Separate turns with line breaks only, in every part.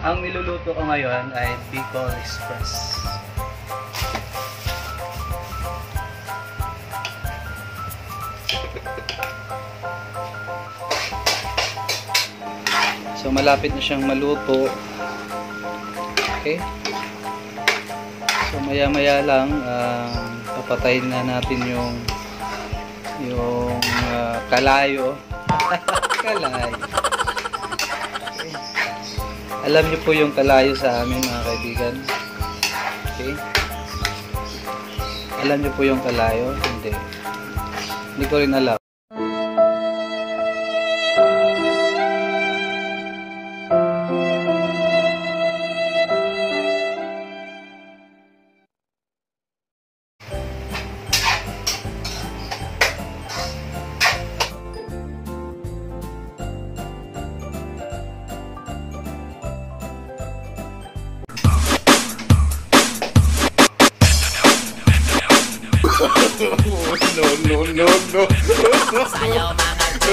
Ang niluluto ko ngayon ay Bicol Express. So malapit na siyang maluto. Okay? So maya-maya lang uh, papatayin na natin yung yung uh, kalayo. kalayo alam nyo po yung kalayo sa amin mga kaibigan. Okay? Alam nyo po yung kalayo? Hindi. Hindi ko rin alam.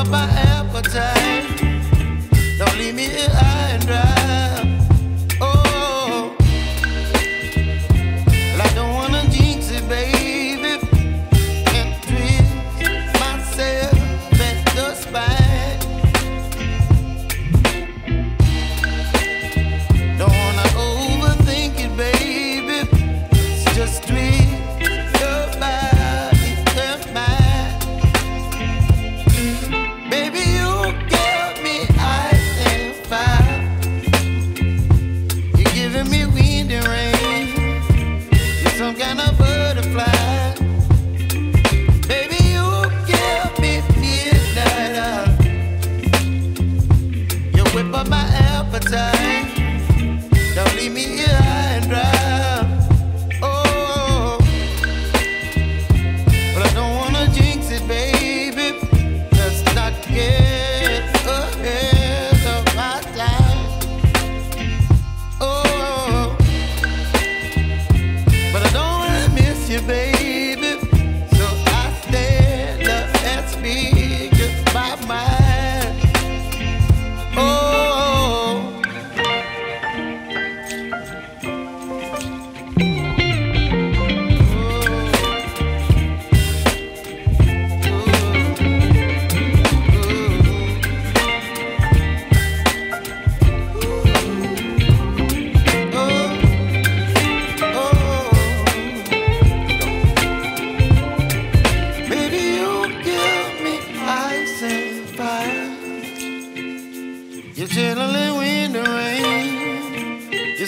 Papa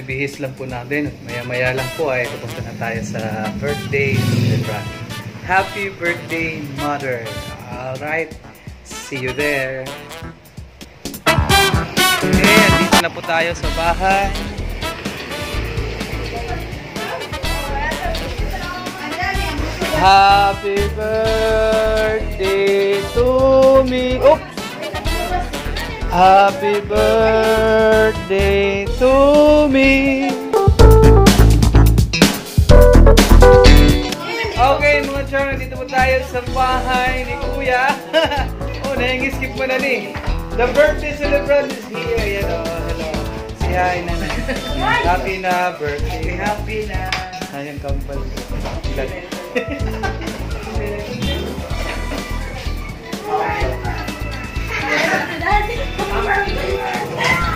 Kabibihis lang po natin at maya maya lang po ay pupunta na tayo sa birthday celebration. Happy birthday mother! Alright, see you there! Okay, andito na po tayo sa bahay. Happy birthday to me! Oops! Happy birthday to me. Okay mga char, dito po tayo sa bahay ni Kuya. oh, nahing-skip mo na ni. The birthday celebrant is here. Yan o, hello. Say hi, nanay. Happy na birthday. Happy na. Ayun, kampal ko. Come on, come